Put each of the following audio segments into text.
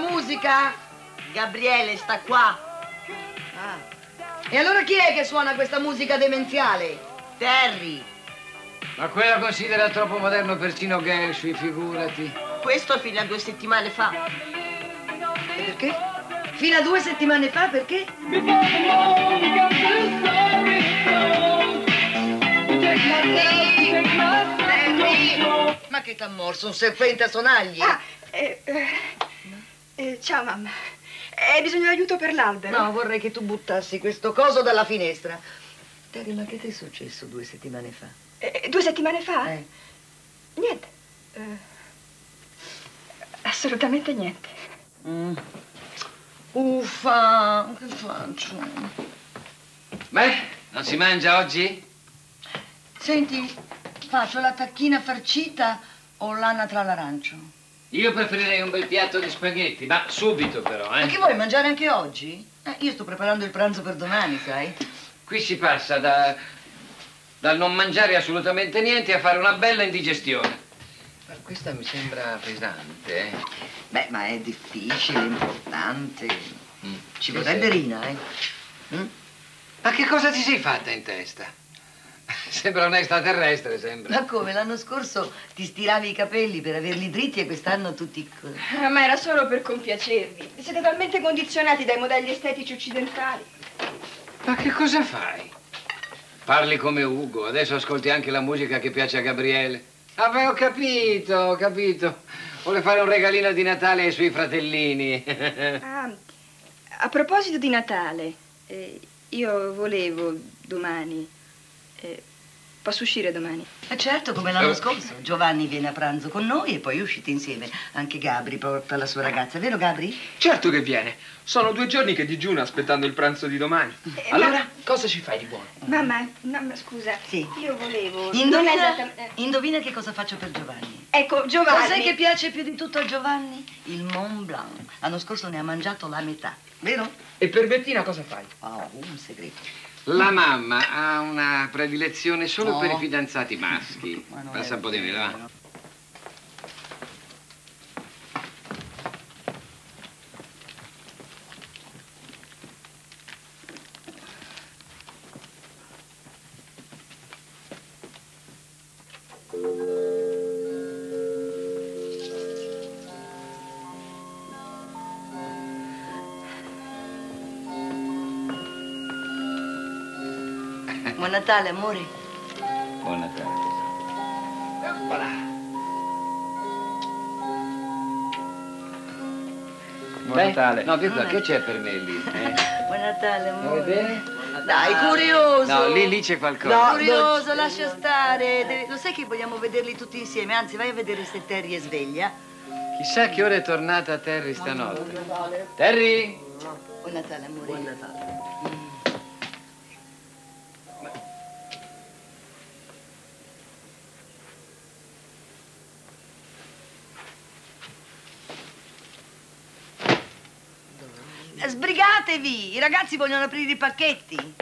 musica? Gabriele sta qua. Ah. E allora chi è che suona questa musica demenziale? Terry. Ma quella considera troppo moderno persino Gershwin, figurati. Questo fino a due settimane fa. E perché? Fino a due settimane fa, perché? Terry! Ma che t'ha morso? Un serpente a sonagli? Ah, eh, eh, eh, ciao mamma. Hai bisogno di aiuto per l'albero? No, vorrei che tu buttassi questo coso dalla finestra. Terry, ma che ti è successo due settimane fa? Eh, due settimane fa? Eh. Niente. Eh, assolutamente niente. Mm. Uffa, che faccio? Beh, non si mangia oggi? Senti, faccio la tacchina farcita o l'anatra all'arancio? Io preferirei un bel piatto di spaghetti, ma subito però, eh. Ma che vuoi mangiare anche oggi? Eh, io sto preparando il pranzo per domani, sai? Qui si passa da, dal non mangiare assolutamente niente a fare una bella indigestione. Ma questa mi sembra pesante, eh. Beh, ma è difficile, importante. Mm. Ci vorrebbe. Rina, eh? Mm? Ma che cosa ti sei fatta in testa? Sembra un extraterrestre, sembra. Ma come? L'anno scorso ti stiravi i capelli per averli dritti e quest'anno tutti... co- Ah, ma era solo per compiacervi. Siete talmente condizionati dai modelli estetici occidentali. Ma che cosa fai? Parli come Ugo, adesso ascolti anche la musica che piace a Gabriele. Ah, beh, ho capito, ho capito. Vuole fare un regalino di Natale ai suoi fratellini. Ah, a proposito di Natale, eh, io volevo domani. Eh, posso uscire domani? Eh certo, come l'anno Eh. scorso. Giovanni viene a pranzo con noi e poi uscite insieme. Anche Gabri porta la sua ragazza, vero Gabri? Certo che viene. Sono due giorni che digiuno aspettando il pranzo di domani. Eh, Allora, cosa ci fai di buono? Mamma, mamma, scusa. Sì. Io volevo. Indovina, esattamente. indovina che cosa faccio per Giovanni. Ecco, Giovanni. Cos'è che piace più di tutto a Giovanni? Il Mont Blanc. L'anno scorso ne ha mangiato la metà, vero? E per Bettina cosa fai? Oh, un segreto. La mamma ha una predilezione solo No. per i fidanzati maschi. Passa un po' di vero. va. Natale, amore. Buon Natale. Buon Beh, Natale. No, Virgola, che c'è per me lì? eh? Buon Natale, Vuoi amore. bene? Dai, curioso. No, lì, lì c'è qualcosa. Curioso, lascia stare. Devi- Lo sai che vogliamo vederli tutti insieme? Anzi, vai a vedere se Terry è sveglia. Chissà che ora è tornata Terry stanotte. Terry? Buon Natale, amore. Buon Natale. Sbrigatevi! I ragazzi vogliono aprire i pacchetti.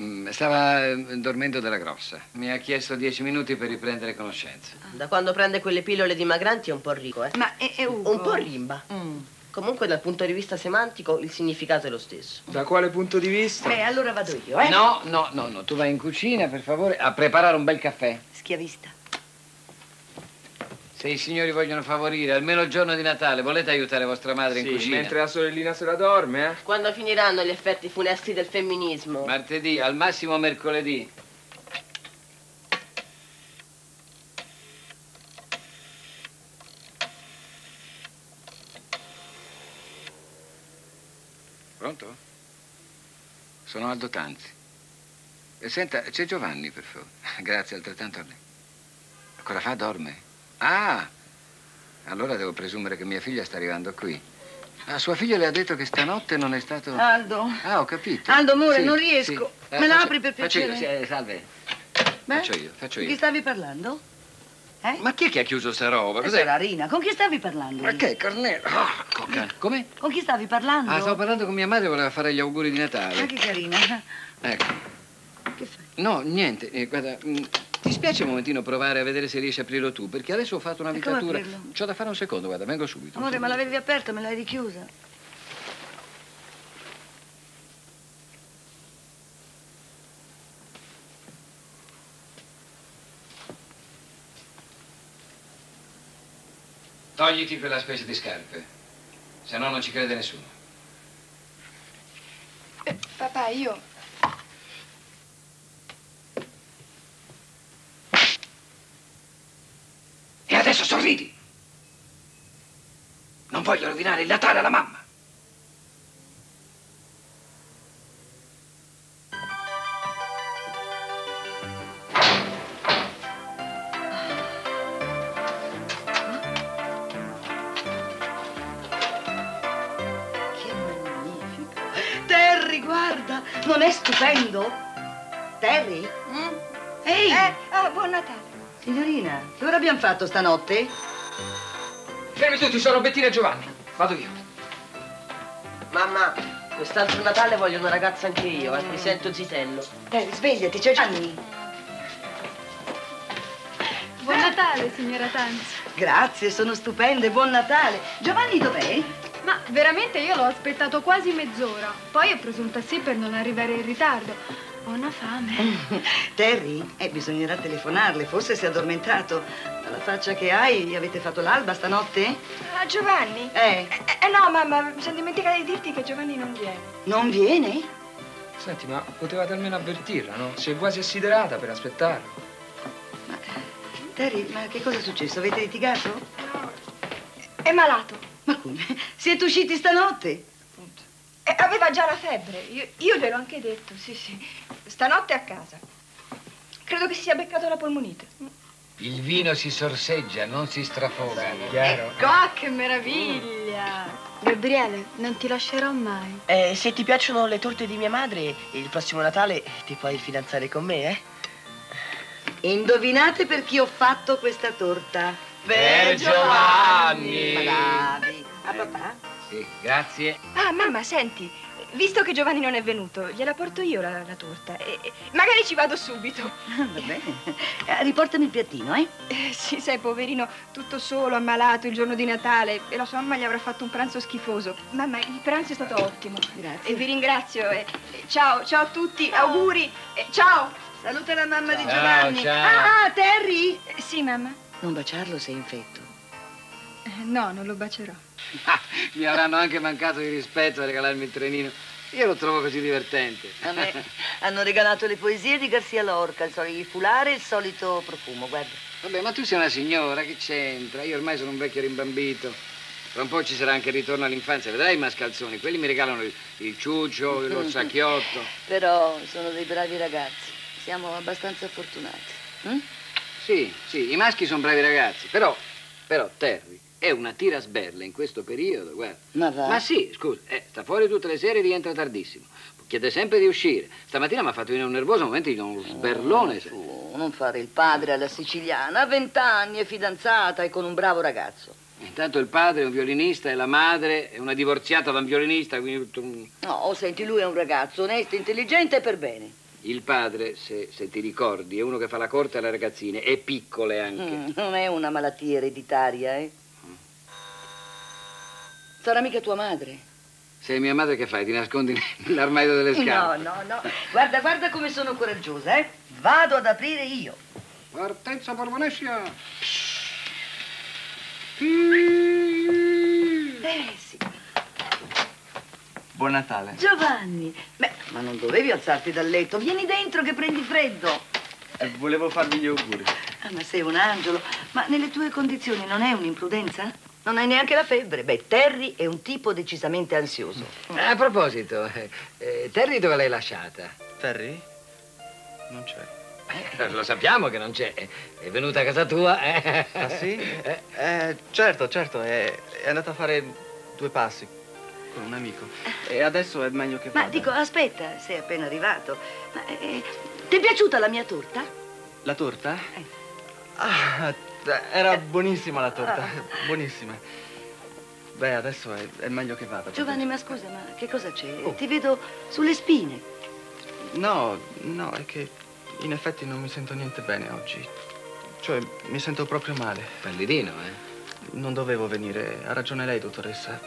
Mm, Stava eh, dormendo della grossa. Mi ha chiesto dieci minuti per riprendere conoscenza. Da quando prende quelle pillole dimagranti è un po' ricco, eh? Ma è, è Ugo? Un po' rimba. Mm. Comunque dal punto di vista semantico il significato è lo stesso. Da quale punto di vista? Beh, allora vado io, eh? No, no, no, no, tu vai in cucina, per favore, a preparare un bel caffè. Schiavista. Se i signori vogliono favorire almeno il giorno di Natale, volete aiutare vostra madre in Sì, cucina? mentre la sorellina se la dorme, eh? Quando finiranno gli effetti funesti del femminismo? Martedì, al massimo mercoledì. Pronto? Sono Aldo Tanzi. E senta, c'è Giovanni, per favore. Grazie, altrettanto a lei. Cosa fa? Dorme? Ah! Allora devo presumere che mia figlia sta arrivando qui. Ah, sua figlia le ha detto che stanotte non è stato... Aldo. Ah, ho capito. Aldo, amore, Sì, non riesco. sì. Eh, Me la apri per faccio io, piacere? eh, salve. Beh, Faccio io, faccio Con chi io. stavi parlando? Eh? Ma chi è che ha chiuso sta roba? Questa era Rina. Con chi stavi parlando? Ma che, Cornelio? Ah, coca. Come? Con chi stavi parlando? Ah, stavo parlando con mia madre, voleva fare gli auguri di Ah, Natale. che carina. Ecco. Che fai? No, niente, eh, guarda, mm, Ti spiace un momentino provare a vedere se riesci a aprirlo tu? Perché adesso ho fatto una aprirlo? C'ho da fare un secondo, guarda, vengo subito. Amore, ma l'avevi aperta, me l'hai richiusa. Togliti quella specie di scarpe, se no non ci crede nessuno. Eh, papà, io... Sorridi! Non voglio rovinare il Natale alla mamma. Che magnifico. Terry, guarda, non è stupendo? Terry? Ehi! Eh, ah, buon Natale. Signorina, che ora abbiamo fatto stanotte? Fermi tutti, sono Bettina e Giovanni. Vado io. Mamma, quest'altro Natale voglio una ragazza anche io, eh. Mi sento zitello. Terry, svegliati, c'è Gianni. Buon Natale, signora Tanzi. Grazie, sono stupende, buon Natale. Giovanni dov'è? Ma veramente io l'ho aspettato quasi mezz'ora. Poi ho preso un taxi per non arrivare in ritardo. Ho una fame. Terry? Eh, bisognerà telefonarle, forse si è addormentato. Dalla faccia che hai, avete fatto l'alba stanotte? Ah, Giovanni? Eh, Eh, eh, no, mamma, mi sono dimenticata di dirti che Giovanni non viene. non viene? Senti, ma potevate almeno avvertirla, no? Si è quasi assiderata per aspettarlo. Ma, Terry, ma che cosa è successo? Avete litigato? È malato. Ma come? Siete usciti stanotte? Eh, aveva già la febbre. Io, io gliel'ho anche detto, sì, sì. Stanotte a casa. Credo che si sia beccato la polmonite. Il vino si sorseggia, non si strafoga. Chiaro? Ah, che meraviglia! Gabriele, non ti lascerò mai. Eh, se ti piacciono le torte di mia madre, il prossimo Natale ti puoi fidanzare con me, eh? Indovinate per chi ho fatto questa torta? Per Giovanni! Bravi. A papà? Sì, grazie. Ah, mamma, senti, visto che Giovanni non è venuto, gliela porto io la, la torta. E, e magari ci vado subito. Va bene. Eh, riportami il piattino, eh? Eh, sì, sai, poverino, tutto solo, ammalato il giorno di Natale. E la sua mamma gli avrà fatto un pranzo schifoso. Mamma, il pranzo è stato ottimo. Grazie. E vi ringrazio. e- e ciao, ciao a tutti, auguri. e ciao. Saluta la mamma di Ciao, Giovanni. ciao. Ah, Terry! Eh, sì, mamma. Non baciarlo, sei infetto. Eh, no, non lo bacerò. Ah, mi avranno anche mancato di rispetto a regalarmi il trenino. Io lo trovo così divertente. A me hanno regalato le poesie di Garcia Lorca, il, solito fulare e il solito profumo, guarda. Vabbè, ma tu sei una signora, che c'entra? Io ormai sono un vecchio rimbambito. Tra un po' ci sarà anche il ritorno all'infanzia. Vedrai i mascalzoni, quelli mi regalano il, il ciuccio, lo sacchiotto. Però sono dei bravi ragazzi. Siamo abbastanza fortunati. Mm? Sì, sì, i maschi sono bravi ragazzi, però, però Terry è una tirasberle in questo periodo, guarda. Ma va. Ma sì, scusa, eh, sta fuori tutte le sere e rientra tardissimo. Chiede sempre di uscire. Stamattina mi ha fatto venire un nervoso, a momenti di uno sberlone. sai. Su, non fare il padre alla siciliana. Ha vent'anni, è fidanzata e con un bravo ragazzo. Intanto il padre è un violinista e la madre è una divorziata da un violinista, quindi. No, senti, lui è un ragazzo onesto, intelligente e per bene. Il padre, se, se ti ricordi, è uno che fa la corte alle ragazzine, e piccole anche. Mm, non è una malattia ereditaria, eh? Sarà mica tua madre. Sei mia madre che fai? Ti nascondi nell'armadio delle No, scarpe? no, no. Guarda, guarda come sono coraggiosa, eh? Vado ad aprire io. Partenza Borbonessia! Eh sì. Buon Natale. Giovanni, beh, ma non dovevi alzarti dal letto. Vieni dentro che prendi freddo. Eh, volevo farvi gli auguri. Ah, ma sei un angelo. Ma nelle tue condizioni non è un'imprudenza? Non hai neanche la febbre. Beh, Terry è un tipo decisamente ansioso. A proposito, eh, eh, Terry dove l'hai lasciata? Terry? Non c'è. Eh, lo sappiamo che non c'è. È venuta a casa tua, eh? Ah sì? Eh, Eh, certo, certo, è, è andata a fare due passi con un amico. E adesso è meglio che Ma vada. dico, aspetta, sei appena arrivato. Ma eh, ti è piaciuta la mia torta? La torta? Eh. Ah, era buonissima la torta, buonissima. Beh, adesso è, è meglio che vada. Giovanni, ma scusa, ma che cosa c'è? Oh. Ti vedo sulle spine. No, no, è che in effetti non mi sento niente bene oggi. Cioè, mi sento proprio male. Pallidino, eh? Non dovevo venire. Ha ragione lei, dottoressa.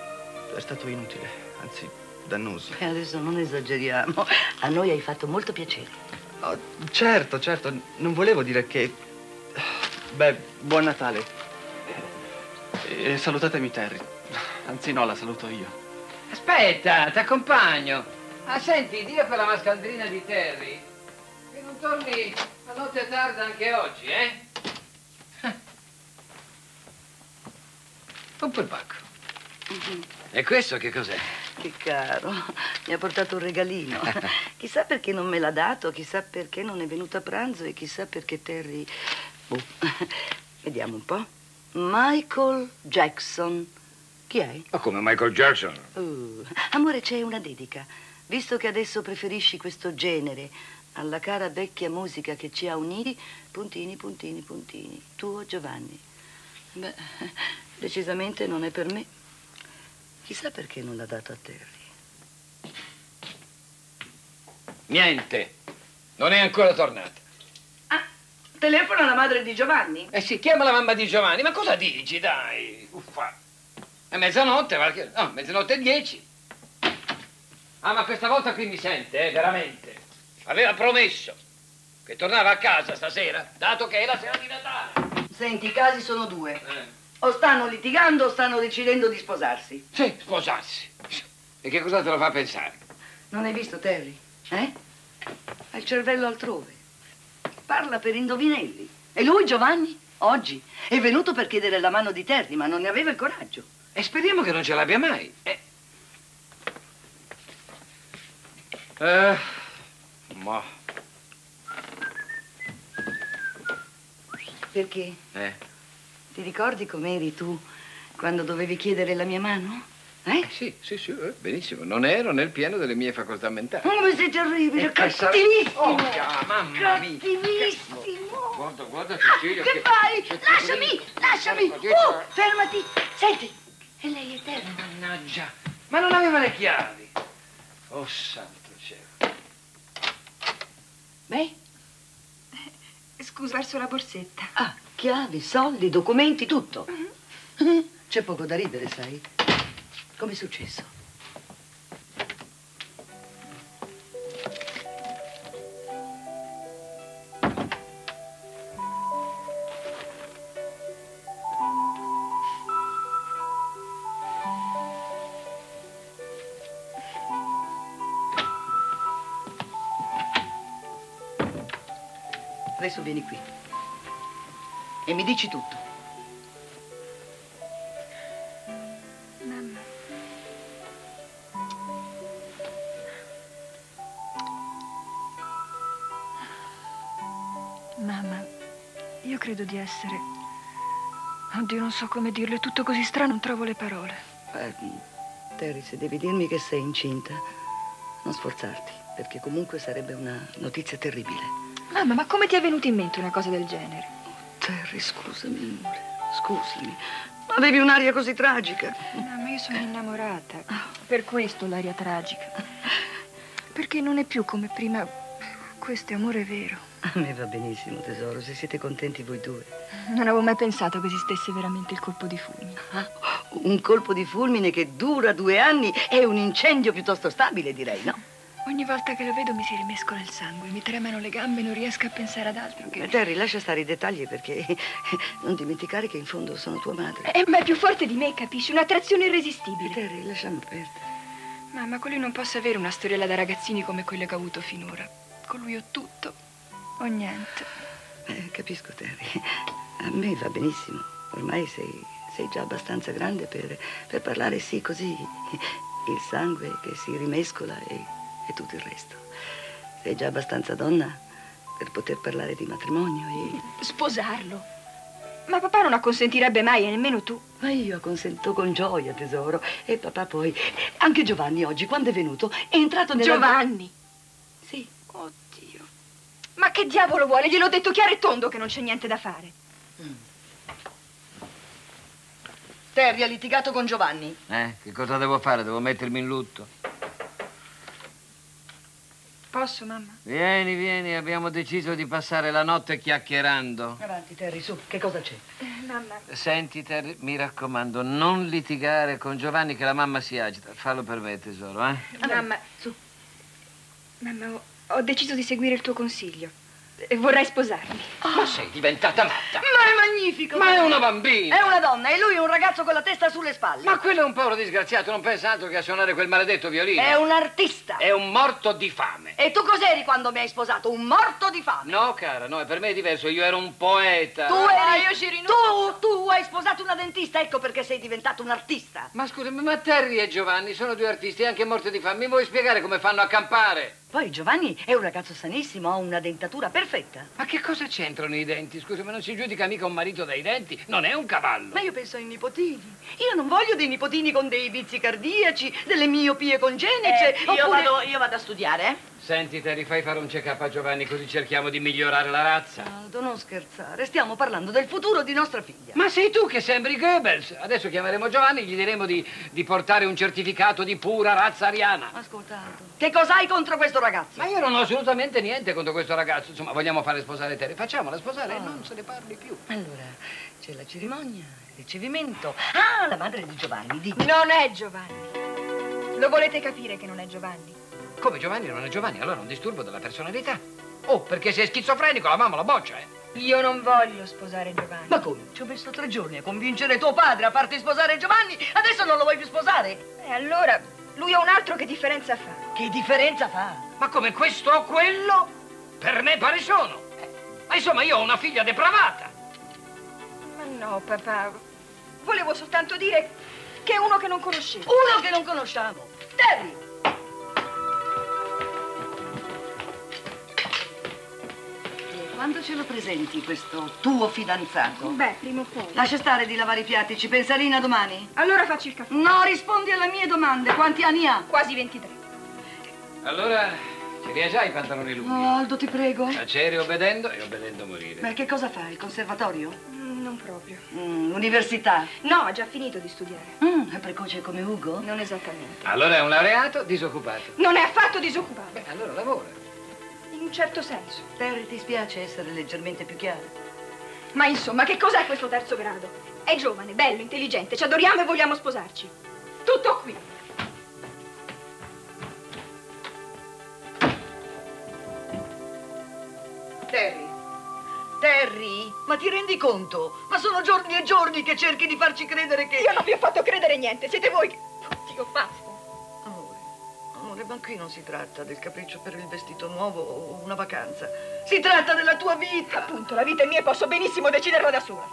È stato inutile, anzi, dannoso. E adesso non esageriamo. A noi hai fatto molto piacere. Oh, certo, certo. Non volevo dire che... Beh, buon Natale. E salutatemi Terry. Anzi, no, la saluto io. Aspetta, ti accompagno. Ah, senti, dia per la mascaldrina di Terry che non torni a notte tarda anche oggi, eh? Un polpacco. E questo che cos'è? Che caro, mi ha portato un regalino. chissà perché non me l'ha dato, chissà perché non è venuto a pranzo e chissà perché Terry... Boh. Vediamo un po'. Michael Jackson. Chi è? Ma come Michael Jackson? Uh, amore, c'è una dedica. Visto che adesso preferisci questo genere alla cara vecchia musica che ci ha uniti, puntini, puntini, puntini. Tuo Giovanni. Beh, decisamente non è per me. Chissà perché non l'ha dato a Terry. Niente. Non è ancora tornata. Telefona alla madre di Giovanni? Eh sì, chiama la mamma di Giovanni. Ma cosa dici, dai? Uffa. È mezzanotte, ma. No, mezzanotte e dieci. Ah, ma questa volta qui mi sente, eh, veramente. Aveva promesso che tornava a casa stasera, dato che è la sera di Natale. Senti, i casi sono due. Eh. O stanno litigando o stanno decidendo di sposarsi. Sì, sposarsi. E che cosa te lo fa pensare? Non hai visto Terry? Eh? Ha il cervello altrove. Parla per indovinelli. E lui, Giovanni, oggi è venuto per chiedere la mano di Terry, ma non ne aveva il coraggio. E speriamo che non ce l'abbia mai. Eh. Eh, ma... Perché? Eh. Ti ricordi com'eri tu quando dovevi chiedere la mia mano? Eh? Eh, sì, sì, sì, eh, benissimo. Non ero nel pieno delle mie facoltà mentali. Oh, ma sei terribile, che cattivissimo! Oh, mamma mia. Cattivissimo! Guarda, guarda Cecilia Che fai? che Lasciami, lasciami! Oh, fermati! Senti, e lei è Terry. Mannaggia, ma non aveva le chiavi. Oh, santo cielo. Beh? Scusa, verso la borsetta. Ah, chiavi, soldi, documenti, tutto. C'è poco da ridere, sai? Com'è successo? Adesso vieni qui. E mi dici tutto. Mamma, io credo di essere... Oddio, non so come dirlo, è tutto così strano, non trovo le parole. Eh, Terry, se devi dirmi che sei incinta, non sforzarti, perché comunque sarebbe una notizia terribile. Mamma, ma come ti è venuta in mente una cosa del genere? Terry, scusami, amore, scusami. Ma avevi un'aria così tragica. Mamma, io sono innamorata. Per questo l'aria tragica. Perché non è più come prima. Questo è amore vero. A me va benissimo, tesoro, se siete contenti voi due. Non avevo mai pensato che esistesse veramente il colpo di fulmine. Ah, un colpo di fulmine che dura due anni è un incendio piuttosto stabile, direi, no? Ogni volta che lo vedo mi si rimescola il sangue, mi tremano le gambe, non riesco a pensare ad altro che... Eh, Terry, lascia stare i dettagli perché non dimenticare che in fondo sono tua madre. Eh, ma è più forte di me, capisci? Un'attrazione irresistibile. Terry, lasciamo perdere. Mamma, con lui non posso avere una storiella da ragazzini come quella che ho avuto finora. Con lui ho tutto o niente. Eh, capisco, Terry. A me va benissimo. Ormai sei, sei già abbastanza grande per, per parlare, sì, così. Il sangue che si rimescola e, e tutto il resto. Sei già abbastanza donna per poter parlare di matrimonio e... Sposarlo. Ma papà non acconsentirebbe mai, e nemmeno tu. Ma io consento con gioia, tesoro. E papà poi... Anche Giovanni oggi, quando è venuto, è entrato nella... Giovanni. Sì. Oddio. Ma che diavolo vuole? Gliel'ho detto chiaro e tondo che non c'è niente da fare. Terry ha litigato con Giovanni. Eh, che cosa devo fare? Devo mettermi in lutto? Posso, mamma? Vieni, vieni, abbiamo deciso di passare la notte chiacchierando. Avanti, Terry, su, che cosa c'è? Eh, mamma, Senti, Terry, mi raccomando, non litigare con Giovanni che la mamma si agita. Fallo per me, tesoro, eh? mamma, Su. mamma, ho, deciso di seguire il tuo consiglio. E vorrei sposarmi. Ma sei diventata matta. Ma è magnifico! Ma è una bambina. È una donna e lui è un ragazzo con la testa sulle spalle. Ma quello è un povero disgraziato, non pensa altro che a suonare quel maledetto violino. È un artista. È un morto di fame. E tu cos'eri quando mi hai sposato? Un morto di fame. No, cara, no, per me è diverso, io ero un poeta. Tu Ah, eri... io ci rinuncio. Tu, tu hai sposato una dentista, ecco perché sei diventato un artista. Ma scusami, ma Terry e Giovanni sono due artisti anche morti di fame. Mi vuoi spiegare come fanno a campare? Poi Giovanni è un ragazzo sanissimo, ha una dentatura perfetta. Ma che cosa c'entrano i denti? Scusami, non si giudica mica un marito dai denti, non è un cavallo. Ma io penso ai nipotini. Io non voglio dei nipotini con dei vizi cardiaci, delle miopie congeniche. Eh, io, oppure- vado, io vado a studiare, eh? Senti, Terry, fai fare un check-up a Giovanni così cerchiamo di migliorare la razza. Aldo, non scherzare, stiamo parlando del futuro di nostra figlia. Ma sei tu che sembri Goebbels. Adesso chiameremo Giovanni e gli diremo di, di portare un certificato di pura razza ariana. Ascolta, Aldo, che cosa hai contro questo ragazzo? Ma io non ho assolutamente niente contro questo ragazzo. Insomma, vogliamo fare sposare Terry. Facciamola sposare e non se ne parli più. Allora, c'è la cerimonia, il ricevimento. Ah, la madre di Giovanni, di... Non è Giovanni. Lo volete capire che non è Giovanni? Come Giovanni non è Giovanni, allora è un disturbo della personalità. Oh, perché sei schizofrenico, la mamma la boccia, eh. Io non voglio sposare Giovanni. Ma come? Ci ho messo tre giorni a convincere tuo padre a farti sposare Giovanni, adesso non lo vuoi più sposare? E allora, lui è un altro che differenza fa? Che differenza fa? Ma come questo o quello? Per me pare sono. Ma insomma, io ho una figlia depravata. Ma no, papà. Volevo soltanto dire che è uno che non conoscevo. Uno che non conosciamo. Terry! Quando ce lo presenti questo tuo fidanzato? Beh, prima o poi. Lascia stare di lavare i piatti, ci pensa Rina domani? Allora faccio il caffè. No, rispondi alle mie domande. Quanti anni ha? Quasi 23. Allora, ce li hai già i pantaloni lunghi? Oh, Aldo, ti prego. Tacere obbedendo e obbedendo morire. Ma che cosa fa? Il conservatorio? Mm, Non proprio. Mm, università? No, ha già finito di studiare. Mm, è precoce come Ugo? Non esattamente. Allora è un laureato disoccupato. Non è affatto disoccupato. Beh, allora lavora. Certo senso. Terry, ti spiace essere leggermente più chiara? Ma insomma, che cos'è questo terzo grado? È giovane, bello, intelligente, ci adoriamo e vogliamo sposarci. Tutto qui. Terry. Terry, ma ti rendi conto? Ma sono giorni e giorni che cerchi di farci credere che... Io non vi ho fatto credere niente, siete voi che... Dio, basta. Amore, ma qui non si tratta del capriccio per il vestito nuovo o una vacanza. Si tratta della tua vita. Appunto, la vita è mia e posso benissimo deciderla da sola.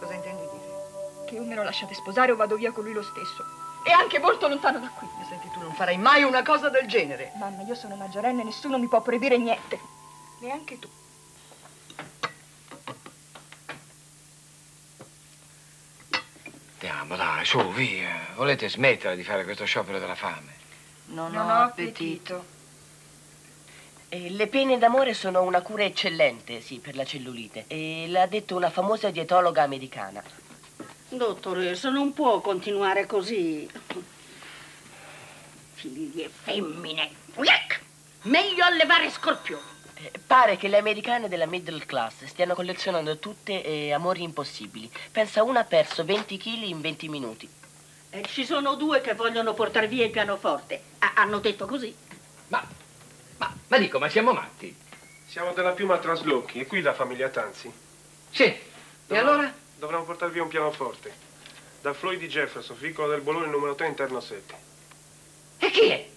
Cosa intendi dire? Che o me lo lasciate sposare o vado via con lui lo stesso. E anche molto lontano da qui. Mi senti, tu non farai mai una cosa del genere. Mamma, io sono maggiorenne e nessuno mi può proibire niente. Neanche tu. Andiamo, dai, su, via. Volete smettere di fare questo sciopero della fame? Non, Non ho appetito. E le pene d'amore sono una cura eccellente, sì, per la cellulite. E l'ha detto una famosa dietologa americana. Dottoressa, non può continuare così. Figlie femmine. Uiac! Meglio allevare scorpioni. Eh, pare che le americane della middle class stiano collezionando tutte eh, amori impossibili. Pensa, una ha perso 20 kg in 20 minuti. E ci sono due che vogliono portare via il pianoforte. Ha- hanno detto così. Ma, ma, ma dico, ma siamo matti? Siamo della piuma Traslocchi e qui la famiglia Tanzi. Sì. E Dovra- allora? Dovremmo portare via un pianoforte. Dal Floyd di Jefferson, vicolo del Bologna numero 3, interno 7. E chi è?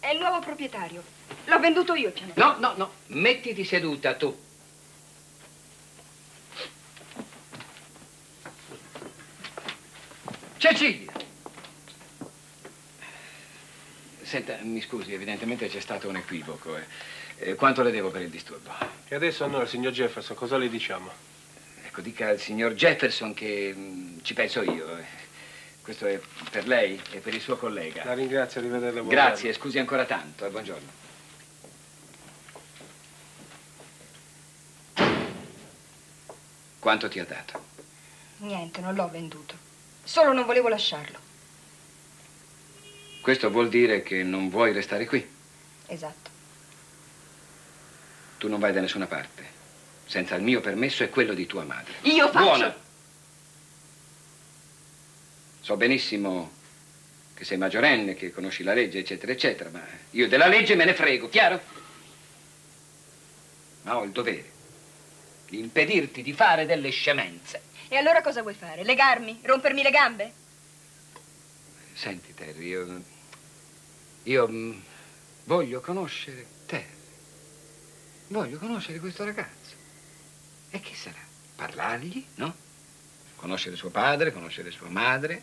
È il nuovo proprietario. L'ho venduto io il piano. No, no, no. Mettiti seduta tu. Cecilia! Senta, mi scusi, evidentemente c'è stato un equivoco. eh. Eh, quanto le devo per il disturbo? E adesso a noi, signor Jefferson, cosa le diciamo? Ecco, dica al signor Jefferson che mm, ci penso io. eh. Questo è per lei e per il suo collega. La ringrazio, arrivederla. buon Grazie, scusi ancora tanto, e buongiorno. Quanto ti ha dato? Niente, non l'ho venduto. Solo non volevo lasciarlo. Questo vuol dire che non vuoi restare qui. Esatto. Tu non vai da nessuna parte. Senza il mio permesso e quello di tua madre. Io faccio... Buona! So benissimo che sei maggiorenne, che conosci la legge, eccetera, eccetera, ma io della legge me ne frego, chiaro? Ma ho il dovere di impedirti di fare delle scemenze. E allora cosa vuoi fare? Legarmi? Rompermi le gambe? Senti, Terry, io... Io mm, voglio conoscere Terry. Voglio conoscere questo ragazzo. E chi sarà? Parlargli, no? Conoscere suo padre, conoscere sua madre.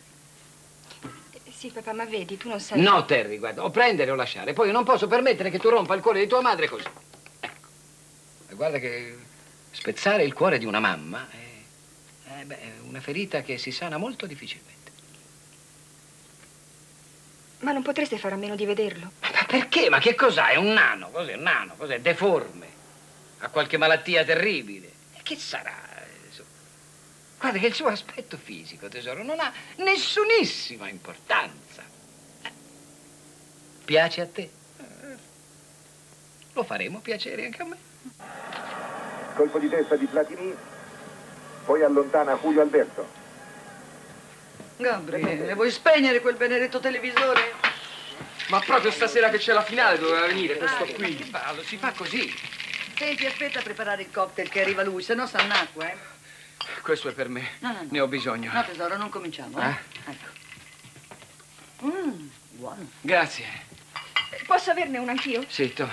Eh, Sì, papà, ma vedi, tu non sai... No, Terry, guarda, o prendere o lasciare. Poi io non posso permettere che tu rompa il cuore di tua madre così. Ecco. E guarda che spezzare il cuore di una mamma è, è, beh, è una ferita che si sana molto difficilmente. Ma non potreste fare a meno di vederlo? Ma perché? Ma che cos'ha? È un nano, cos'è un nano? Cos'è? Deforme. Ha qualche malattia terribile. E che sarà? Guarda che il suo aspetto fisico, tesoro, non ha nessunissima importanza. Eh. Piace a te? Eh, Lo faremo piacere anche a me. Colpo di testa di Platini, poi allontana Julio Alberto. Gabriele, vuoi spegnere quel benedetto televisore? Ma proprio stasera che c'è la finale doveva venire questo Ma qui. che ballo, si fa così. Senti, aspetta a preparare il cocktail che arriva lui, se no s'annacqua, eh. Questo è per me. No, no, no. Ne ho bisogno. No, tesoro, non cominciamo, eh. Eh? Ecco. Mmm, buono. Grazie. Posso averne un anch'io? Zitto.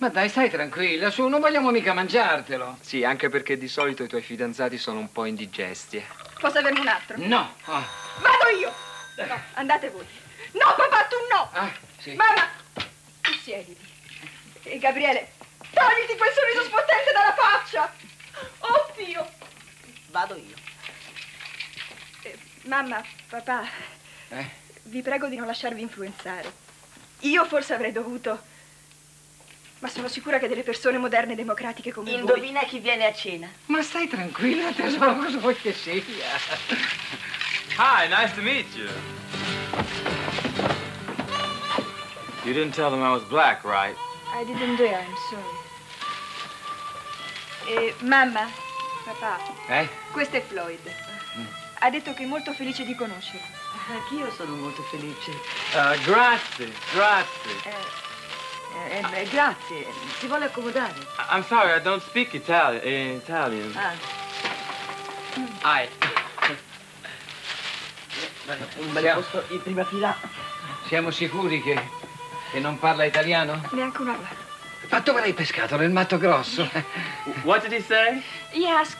Ma dai, stai tranquilla, su, non vogliamo mica mangiartelo. Sì, anche perché di solito i tuoi fidanzati sono un po' indigesti. Posso averne un altro? No. Ah, Vado io! No, andate voi. No, papà, tu no! ah, sì. Mamma, tu siediti. E Gabriele, togliti quel sorriso sfottente dalla faccia! Oddio! Vado io. Eh, mamma, papà, Eh? vi prego di non lasciarvi influenzare. Io forse avrei dovuto... Ma sono sicura che delle persone moderne e democratiche come voi... Indovina chi viene a cena. Ma stai tranquilla, tesoro, cosa vuoi che sia? Hi, nice to meet you. You didn't tell them I was black, right? I didn't dare, I'm sorry. Eh, mamma, papà, Eh? questo è Floyd. Ha detto che è molto felice di conoscervi. Anch'io sono molto felice. Uh, grazie, grazie. Eh, eh, eh, grazie, si vuole accomodare. I'm sorry, I don't speak Italian. eh, Italian. Ah, Un bel Siamo- posto in prima fila. siamo sicuri che, che non parla italiano? Neanche una parola. Ma dove l'hai pescato? Nel matto grosso? What did he say? He asked,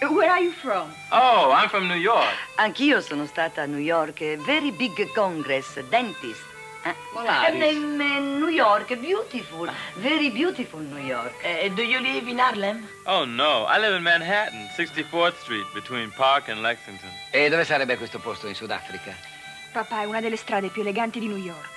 uh, where are you from? Oh, I'm from New York. anch'io sono stata a New York, eh, very big congress, dentist. Eh, Polaris. eh, in, eh, New York, beautiful, very beautiful New York. Eh, do you live in Harlem? Oh, no. I live in Manhattan, 64th Street, between Park and Lexington. E dove sarebbe questo posto in Sudafrica? Papà, è una delle strade più eleganti di New York.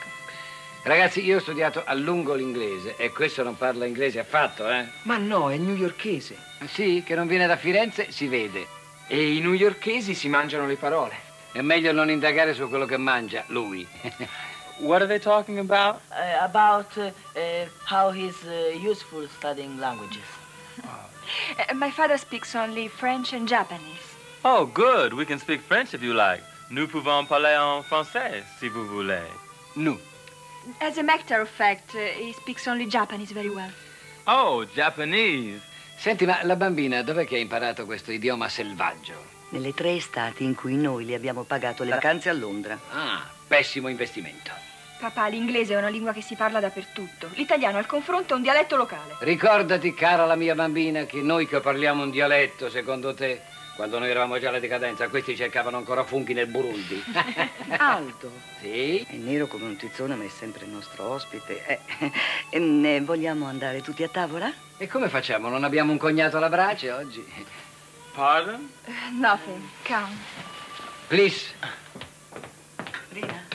Ragazzi, io ho studiato a lungo l'inglese e questo non parla inglese affatto, eh? Ma no, è newyorkese. Ah, Sì, che non viene da Firenze, si vede. E i newyorkesi si mangiano le parole. È meglio non indagare su quello che mangia lui. What are they talking about? Eh, about eh, eh, how he's eh, useful studying languages. Uh, my father speaks only French and Japanese. Oh, good. We can speak French if you like. Nous pouvons parler en français, si vous voulez. Nous. As a matter of fact, uh, he speaks only Japanese very well. Oh, Japanese. Senti, ma la bambina dov'è che ha imparato questo idioma selvaggio? Nelle tre estati in cui noi le abbiamo pagato le vacanze a Londra. Ah, pessimo investimento. Papà, l'inglese è una lingua che si parla dappertutto. L'italiano, al confronto, è un dialetto locale. Ricordati, cara la mia bambina, che noi che parliamo un dialetto, secondo te, quando noi eravamo già alla decadenza, questi cercavano ancora funghi nel Burundi. Aldo. sì? È nero come un tizzone, ma è sempre il nostro ospite. Eh, eh, vogliamo andare tutti a tavola? E come facciamo? Non abbiamo un cognato alla brace oggi? Pardon? Nothing. Come. Please. Rina,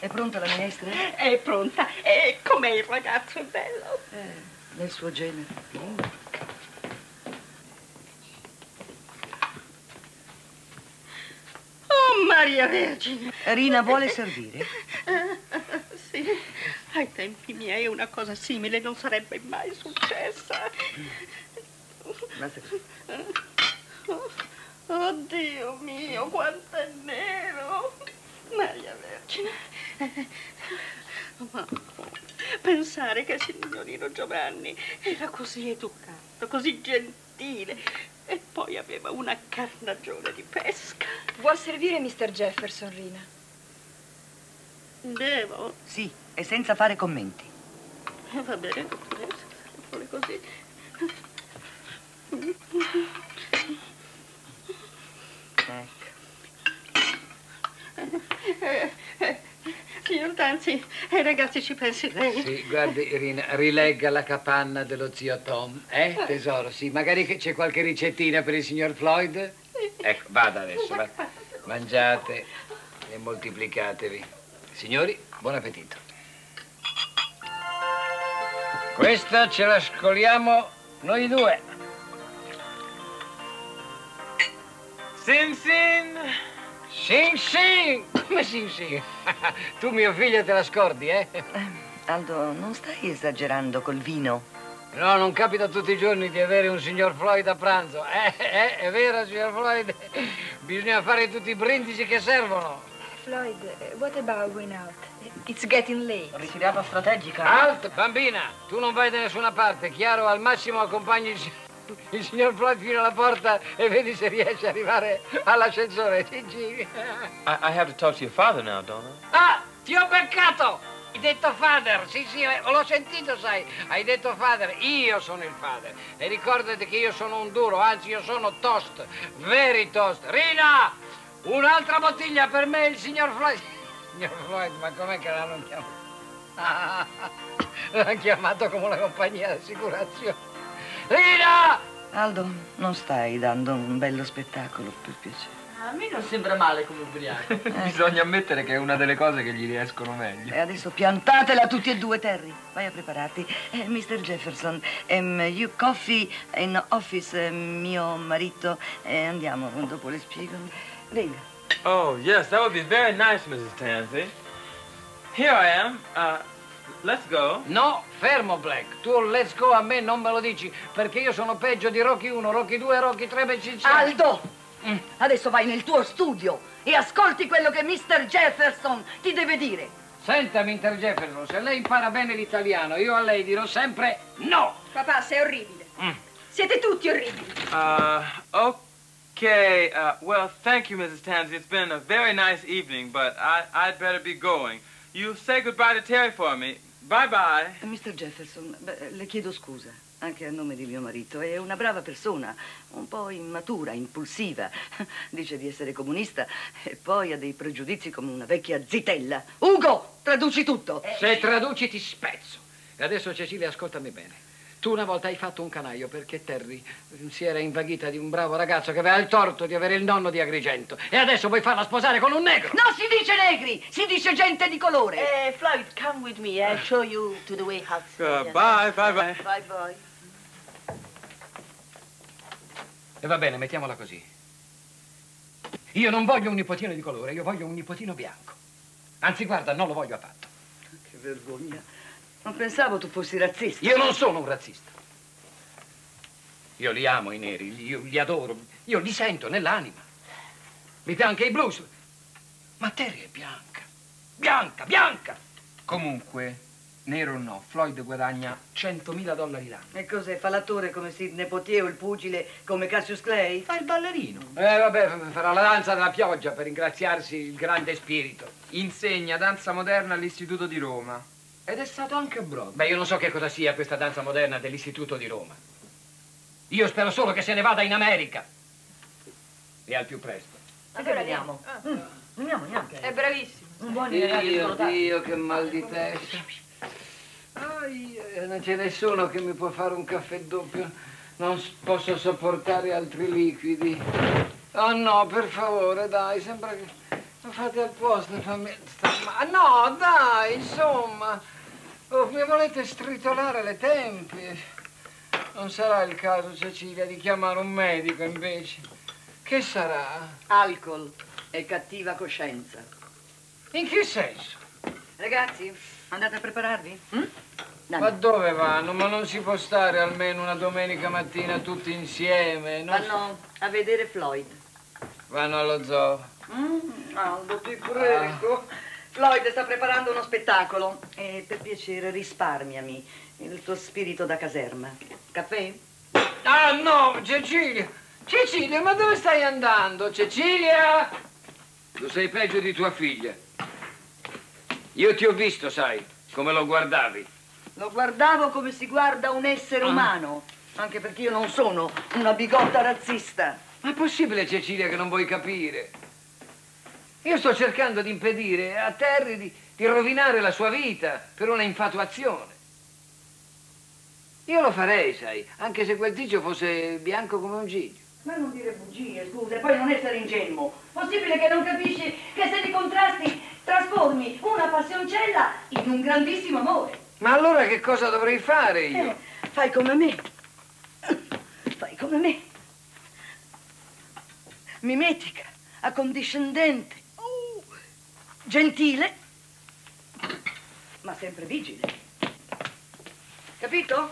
è pronta la minestra? È pronta. E com'è il ragazzo? È bello. Eh, nel suo genere. Oh, Maria Vergine. Rina vuole servire? Sì. Ai tempi miei una cosa simile non sarebbe mai successa. Basta. Oh Dio mio, quanto è nero! Maria Vergine. Ma pensare che il signorino Giovanni era così educato, così gentile e poi aveva una carnagione di pesca. Vuol servire Mr. Jefferson, Rina? Devo? Sì, e senza fare commenti. Eh, Va bene, vuole così. Ecco. Eh, eh, signor Tanzi, eh, ragazzi, ci pensi lei? Sì, guardi, Irina, rilegga la capanna dello zio Tom. Eh, tesoro, sì. Magari c'è qualche ricettina per il signor Floyd? Ecco, vada adesso, va. Mangiate e moltiplicatevi. Signori, buon appetito. Questa ce la scoliamo noi due. Sin Sin! Sing sing! Come sing sing? tu mio figlio te la scordi, eh? Aldo, non stai esagerando col vino? No, non capita tutti i giorni di avere un signor Floyd a pranzo. Eh, eh, è vero, signor Floyd? Bisogna fare tutti i brindisi che servono. Floyd, eh, what about going out? It's getting late. Ritirata strategica. Alt, bambina, tu non vai da nessuna parte, chiaro? Al massimo accompagni il, il signor Floyd fino alla porta e vedi se riesce ad arrivare all'ascensore. Gigi. I, I have to talk to your father now, don't I? Ah, ti ho beccato! Hai detto father, sì sì, eh, l'ho sentito, sai. Hai detto father, io sono il father. E ricordati che io sono un duro, anzi io sono toast, very toast. Rina, un'altra bottiglia per me il signor Floyd. Signor Floyd, ma com'è che l'hanno chiamato? Ah, l'hanno chiamato come una compagnia di assicurazione. Rina! Aldo, non stai dando un bello spettacolo, per piacere. A me non sembra male come ubriaco. Bisogna ammettere che è una delle cose che gli riescono meglio. E adesso piantatela tutti e due, Terry. Vai a prepararti. Eh, Mr. Jefferson, ehm, you coffee in office, eh, mio marito. Eh, andiamo, dopo le spiego. Venga. Oh, yes, that would be very nice, Mrs. Tansy. Here I am. Uh, let's go. No, fermo Black. Tu let's go a me non me lo dici perché io sono peggio di Rocky 1, Rocky 2, Rocky 3 e Ciccione. Aldo! Adesso vai nel tuo studio e ascolti quello che Mr. Jefferson ti deve dire. Senta, Mr. Jefferson, se lei impara bene l'italiano, io a lei dirò sempre no. Papà, sei orribile. Siete tutti orribili. Uh, okay. Uh, well, thank you, Mrs. Tansy. It's been a very nice evening, but I, I'd better be going. You say goodbye to Terry for me. Bye-bye. Mr. Jefferson, beh, le chiedo scusa, anche a nome di mio marito. È una brava persona, un po' immatura, impulsiva. Dice di essere comunista e poi ha dei pregiudizi come una vecchia zitella. Ugo, traduci tutto. Se traduci ti spezzo. E adesso Cecilia, ascoltami bene. Tu una volta hai fatto un canaio perché Terry si era invaghita di un bravo ragazzo che aveva il torto di avere il nonno di Agrigento. E adesso vuoi farla sposare con un negro? Non si dice negri, si dice gente di colore. Eh, Floyd, come with me. I'll show you to the way house. Uh, bye, bye-bye. Bye, bye. E va bene, mettiamola così. Io non voglio un nipotino di colore, io voglio un nipotino bianco. Anzi, guarda, non lo voglio affatto. Che vergogna. Non pensavo tu fossi razzista. Io non sono un razzista. Io li amo i neri, io li adoro, io li sento nell'anima. Mi piace anche i blues. Ma Terry è bianca. Bianca, bianca! Comunque, nero o no, Floyd guadagna 100.000 dollari l'anno. E cos'è? Fa l'attore come Sidney Poitier o il pugile come Cassius Clay? Fa il ballerino. Eh, vabbè, farà la danza della pioggia per ringraziarsi il grande spirito. Insegna danza moderna all'Istituto di Roma. Ed è stato anche a Broadway. Beh, io non so che cosa sia questa danza moderna dell'Istituto di Roma. Io spero solo che se ne vada in America. E al più presto. Allora andiamo. Mm, Andiamo, andiamo. È bravissimo. Un buon Dio, Dio, che mal di testa. Ai, eh, non c'è nessuno che mi può fare un caffè doppio. Non posso sopportare altri liquidi. Oh no, per favore, dai, sembra che lo fate apposta. Fammi... Ma no, dai, insomma. Oh, mi volete stritolare le tempie? Non sarà il caso, Cecilia, di chiamare un medico invece. Che sarà? Alcol e cattiva coscienza. In che senso? Ragazzi, andate a prepararvi? Dammi. Ma dove vanno? Ma non si può stare almeno una domenica mattina tutti insieme? Non Vanno a vedere Floyd. Vanno allo zoo. Mm, Aldo, ti prego. Floyd sta preparando uno spettacolo. E per piacere risparmiami il tuo spirito da caserma. Caffè? Ah no, Cecilia! Cecilia, ma dove stai andando? Cecilia! Tu sei peggio di tua figlia. Io ti ho visto, sai, come lo guardavi. Lo guardavo come si guarda un essere umano. Anche perché io non sono una bigotta razzista. Ma è possibile, Cecilia, che non vuoi capire? Io sto cercando di impedire a Terry di, di rovinare la sua vita per una infatuazione. Io lo farei, sai, anche se quel tizio fosse bianco come un giglio. Ma non dire bugie, scusa, e poi non essere ingenuo. Possibile che non capisci che se li contrasti trasformi una passioncella in un grandissimo amore? Ma allora che cosa dovrei fare io? Eh, fai come me. Fai come me. Mimetica, accondiscendente, gentile, ma sempre vigile. Capito?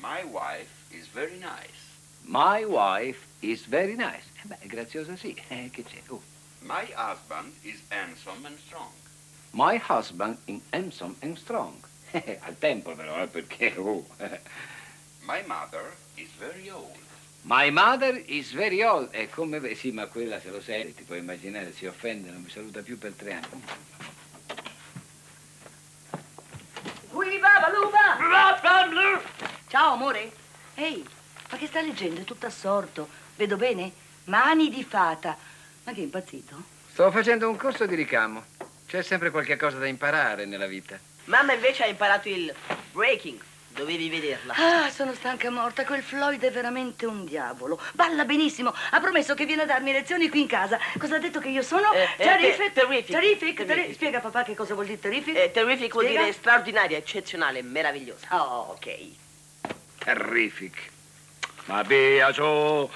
My wife is very nice. My wife is very nice. Eh beh, graziosa sì, eh, che c'è? Oh. My husband is handsome and strong. My husband in handsome and strong. Eh, Al tempo però, eh, perché... Oh. My mother is very old. My mother is very old. E come Sì, ma quella se lo sei, ti puoi immaginare, si offende, non mi saluta più per tre anni. Qui va, Baluba! Ciao, amore. Ehi, ma che sta leggendo? È tutto assorto. Vedo bene? Mani di fata. Ma che è impazzito? Sto facendo un corso di ricamo. C'è sempre qualche cosa da imparare nella vita. Mamma invece ha imparato il breaking. Dovevi vederla. Ah, sono stanca morta. Quel Floyd è veramente un diavolo. Balla benissimo. Ha promesso che viene a darmi lezioni qui in casa. Cosa ha detto che io sono? Eh, eh, terrific. te- terrific. Terrific. Terrific. terri- Spiega papà che cosa vuol dire terrific? Eh, terrific vuol Spiega? dire straordinaria, eccezionale, meravigliosa. Oh, ok. Terrific. Ma via su!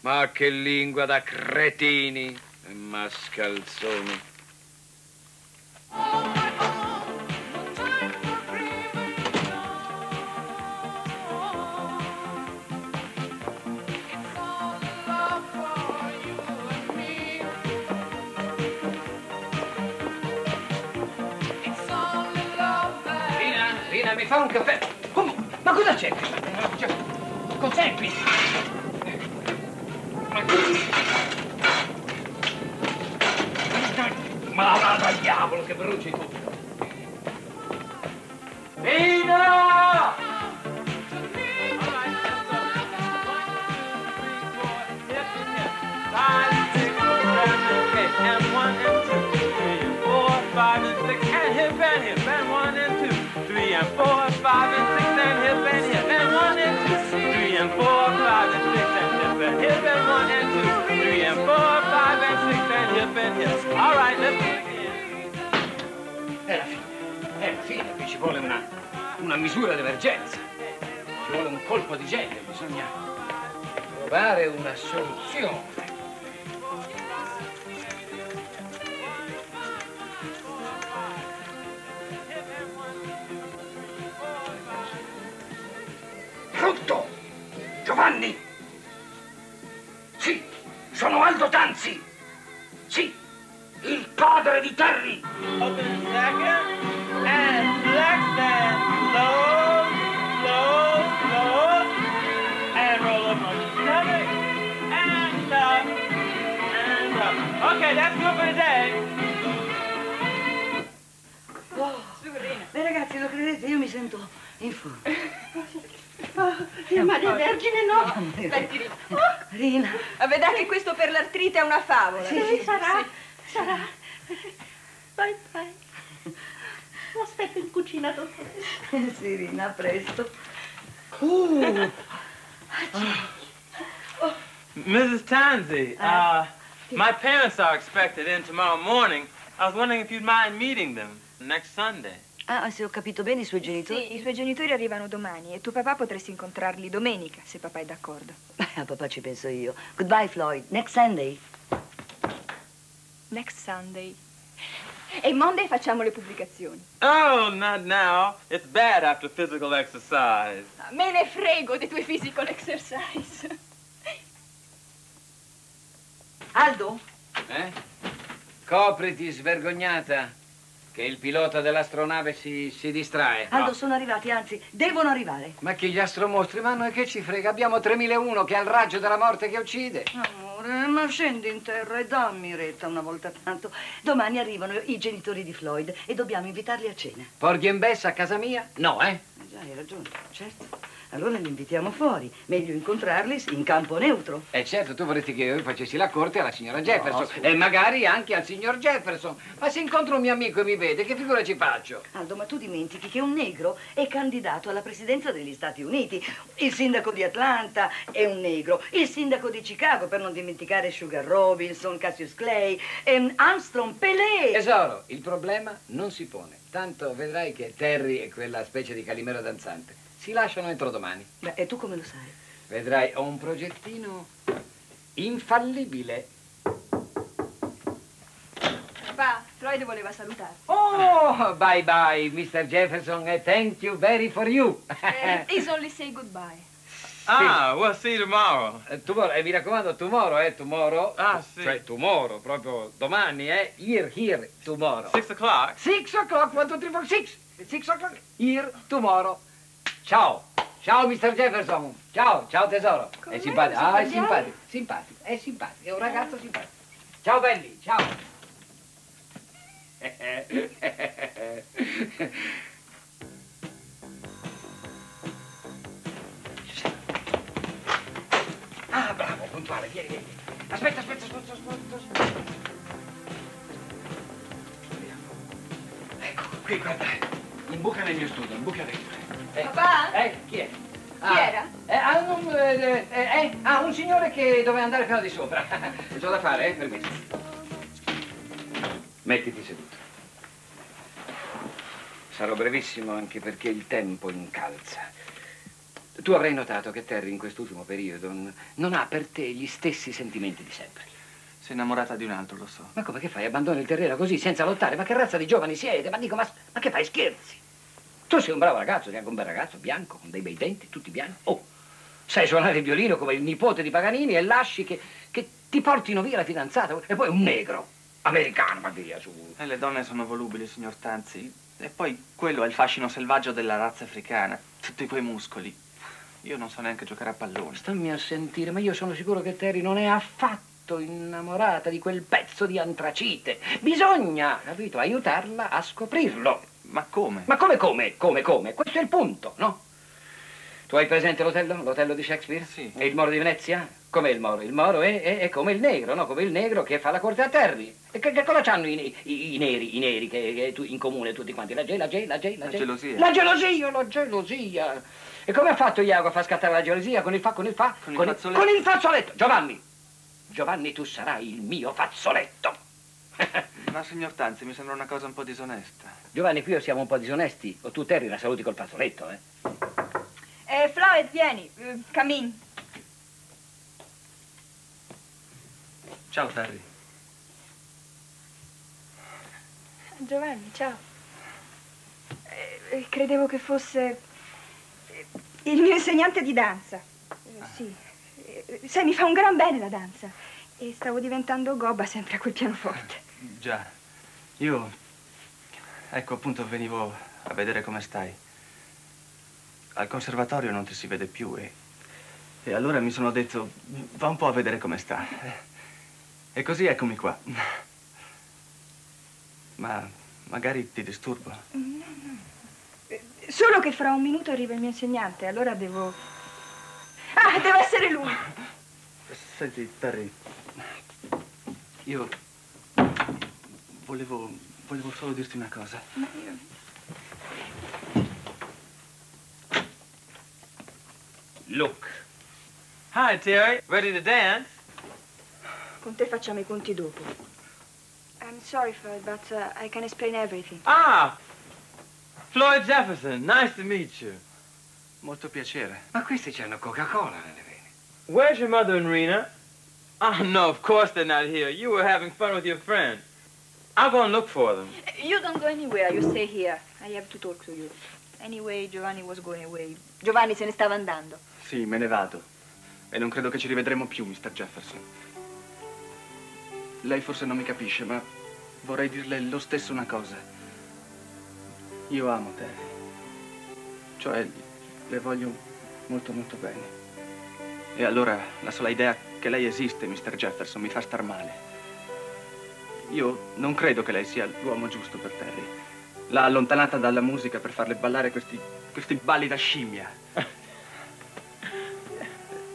Ma che lingua da cretini e mascalzoni. Mi fa un caffè. Come? Ma cosa c'è qui? Cioè, Cos'è qui? Ma vada al diavolo che bruci tutto. È la fine, è la fine, qui ci vuole una, una misura d'emergenza. Ci vuole un colpo di genio, bisogna trovare una soluzione. Giovanni? Sì, sono Aldo Tanzi. Sì, il padre di Terry. Open second, and flex that low, low, low, and roll up on your stomach, and up, and up. Okay, that's good for today. Oh, beh, ragazzi, lo credete? Io mi sento in forma. Dio Maria Vergine, no! Senti, Rina. Vedrà che questo per l'artrite è una favola. Sì, sì, sarà, sarà. Vai, vai. Aspetta in cucina, dottore. Sì, Rina, a presto. Uh. Mrs. Tansy, uh, my parents are expected in tomorrow morning. I was wondering if you'd mind meeting them next Sunday. Ah, se ho capito bene, i suoi genitori? Sì, i suoi genitori arrivano domani e tuo papà potresti incontrarli domenica, se papà è d'accordo. A papà ci penso io. Goodbye, Floyd. Next Sunday. Next Sunday. E Monday facciamo le pubblicazioni. Oh, not now. It's bad after physical exercise. Me ne frego dei tuoi physical exercise. Aldo? Eh? Copriti, svergognata, che il pilota dell'astronave si, si distrae. Aldo, sono arrivati, anzi, devono arrivare. Ma chi gli astromostri? Ma noi che ci frega? Abbiamo 3001 che ha il raggio della morte che uccide. Amore, ma scendi in terra e dammi retta una volta tanto. Domani arrivano i genitori di Floyd e dobbiamo invitarli a cena. Porghi in Bessa a casa mia? No, eh? Eh Già, hai ragione, certo. Allora li invitiamo fuori. Meglio incontrarli in campo neutro. Eh certo, tu vorresti che io facessi la corte alla signora Jefferson scusa. e magari anche al signor Jefferson. Ma se incontro un mio amico e mi vede, che figura ci faccio? Aldo, ma tu dimentichi che un negro è candidato alla presidenza degli Stati Uniti. Il sindaco di Atlanta è un negro. Il sindaco di Chicago, per non dimenticare Sugar Robinson, Cassius Clay, ehm, Armstrong, Pelé. Tesoro, il problema non si pone. Tanto vedrai che Terry e quella specie di calimero danzante si lasciano entro domani. Beh, e tu come lo sai? Vedrai, ho un progettino infallibile. Papà, Floyd voleva salutarti. Oh, bye bye, Mr. Jefferson, and thank you very for you. Eh, he's only say goodbye. Ah, we'll see you tomorrow. Eh, tomorrow, eh, mi raccomando, tomorrow, eh, tomorrow. Ah, sì. Cioè, tomorrow, proprio domani, eh. Here, here, tomorrow. Six o'clock. Six o'clock, one, two, three, four, six. Six o'clock, here, tomorrow. Ciao. Ciao, Mr. Jefferson. Ciao, ciao tesoro. Come è simpatico. Ah, è si simpatico. Simpatico, è simpatico. È un ragazzo simpatico. Ciao, belli, ciao. Ah, bravo, puntuale, vieni, vieni. Aspetta, aspetta, aspetta, aspetta. aspetta. Ecco, qui, guarda. Imbuca nel mio studio, imbuca dentro. Eh, Papà? Eh, chi è? Chi era? Eh, ah, un, eh, eh, ah, un signore che doveva andare piano di sopra. C'ho da fare, eh? Permesso. Mettiti seduto. Sarò brevissimo anche perché il tempo incalza. Tu avrai notato che Terry in quest'ultimo periodo non ha per te gli stessi sentimenti di sempre. È innamorata di un altro, lo so. Ma come che fai? Abbandoni il terriero così, senza lottare? Ma che razza di giovani siete? Ma dico, ma, ma che fai? Scherzi? Tu sei un bravo ragazzo, sei anche un bel ragazzo, bianco, con dei bei denti, tutti bianchi. Oh, sai suonare il violino come il nipote di Paganini e lasci che, che ti portino via la fidanzata. E poi un negro, americano, ma via su. E le donne sono volubili, signor Tanzi. E poi quello è il fascino selvaggio della razza africana. Tutti quei muscoli. Io non so neanche giocare a pallone. Stammi a sentire, ma io sono sicuro che Terry non è affatto innamorata di quel pezzo di antracite. Bisogna, capito, aiutarla a scoprirlo. Ma come? Ma come, come, come, come? Questo è il punto, no? Tu hai presente l'Otello? L'Otello di Shakespeare? Sì. E il Moro di Venezia? Com'è il Moro? Il Moro è, è- è come il negro, no? Come il negro che fa la corte a Terry. E che, che cosa c'hanno i, i- i neri, i neri che, che tu- in comune tutti quanti? La, ge- la, ge- la, ge- La ge- gelosia. La gelosia, la gelosia. E come ha fatto Iago a far scattare la gelosia? Con il fa, con il fa? Con il fazzoletto. con il fazzoletto. Giovanni, Giovanni, tu sarai il mio fazzoletto. Ma signor Tanzi, mi sembra una cosa un po' disonesta. Giovanni, qui o siamo un po' disonesti, o tu Terry la saluti col fazzoletto, eh? Eh, Floyd, vieni. Eh, come in. Ciao, Terry. Giovanni, ciao. Eh, eh, credevo che fosse eh, il mio insegnante di danza. Eh, sì. Sai, mi fa un gran bene la danza. E stavo diventando gobba sempre a quel pianoforte. Già. Io... Ecco, appunto, venivo a vedere come stai. Al conservatorio non ti si vede più e... E allora mi sono detto, va un po' a vedere come sta. E così eccomi qua. Ma magari ti disturbo. Eh, Solo che fra un minuto arriva il mio insegnante, allora devo... Ah, deve essere lui. Senti, Terry, io volevo, volevo solo dirti una cosa. Ma io... Look. Hi, Terry. Ready to dance? Con te facciamo i conti dopo. I'm sorry, Floyd, but uh, I can explain everything. Ah, Floyd Jefferson. Nice to meet you. Molto piacere. Ma questi c'hanno Coca-Cola nelle vene. Where's your mother and Rena? Oh, no, of course they're not here. You were having fun with your friend. I'll go and look for them. You don't go anywhere, you stay here. I have to talk to you. Anyway, Giovanni was going away. Giovanni se ne stava andando. Sì, me ne vado. E non credo che ci rivedremo più, Mr. Jefferson. Lei forse non mi capisce, ma vorrei dirle lo stesso una cosa. Io amo Terry. Cioè, le voglio molto molto bene. E allora la sola idea che lei esiste, Mr. Jefferson, mi fa star male. Io non credo che lei sia l'uomo giusto per Terry. L'ha allontanata dalla musica per farle ballare questi, questi balli da scimmia.